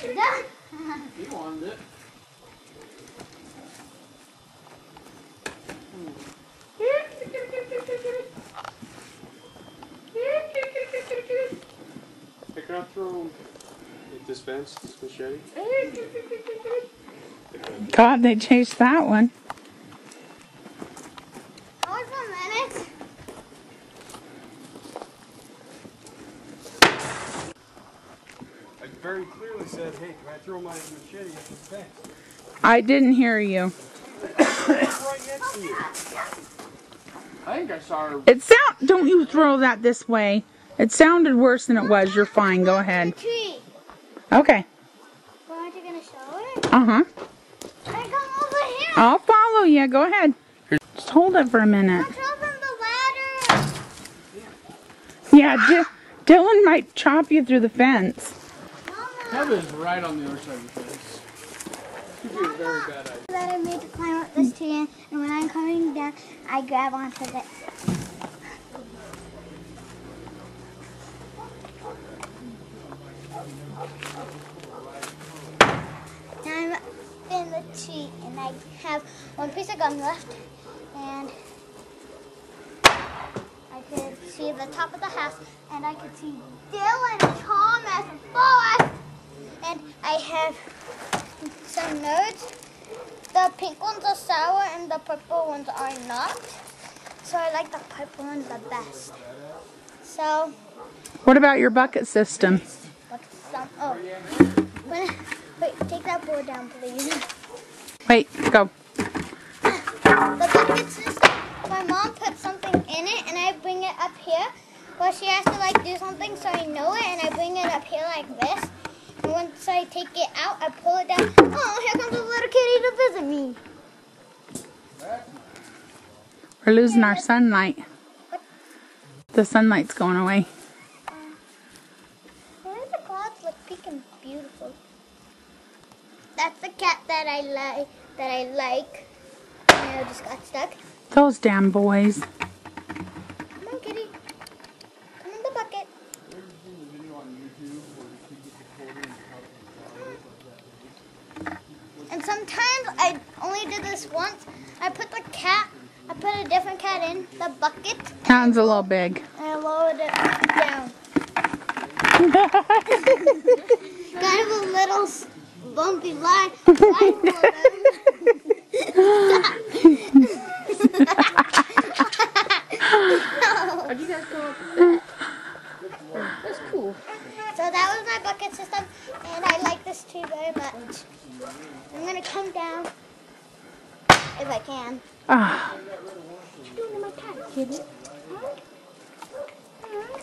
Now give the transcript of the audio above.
He wanted it. Pick it up, throw hit this fence. God, they chased that one. That was a minute. I very clearly said, hey, can I throw my machete at this fence? I didn't hear you. Right next to you. I think I saw her. It sound. Don't you throw that this way. It sounded worse than it was. You're fine. Go ahead. Okay. Well, aren't you gonna show it? Uh huh. I come over here. I'll follow you. Go ahead. Just hold it for a minute. Watch out from the ladder. Yeah, Di- Dylan might chop you through the fence. Mama. Kevin's right on the other side of the fence. Could be a very bad idea. That I made to climb up this tree, and when I'm coming down, I grab onto it. Now I'm in the tree, and I have one piece of gum left, and I could see the top of the house, and I could see Dylan, Thomas, and Forrest, and I have some nerds. The pink ones are sour and the purple ones are not. So I like the purple ones the best. So, What about your bucket system? what's some? Oh, when, wait, take that board down, please. Wait, go. The bucket system. My mom put something in it, and I bring it up here. Well, she has to like do something, so I know it, and I bring it up here like this. I take it out, I pull it down. Oh, here comes a little kitty to visit me. We're losing our sunlight. The sunlight's going away. Um, why do the clouds look pink and beautiful? That's the cat that I like. That I like. And I just got stuck. Those damn boys. Come on, kitty. Come in the bucket. And sometimes I only did this once. I put the cat. I put a different cat in the bucket Sounds a little big. and I lowered it down. kind of a little bumpy line. line How'd you guys come up with that? That's cool. So that was my bucket system, thank you very much. I'm going to come down if I can. Ah. What are you doing to my cat, kitty? Huh? Huh?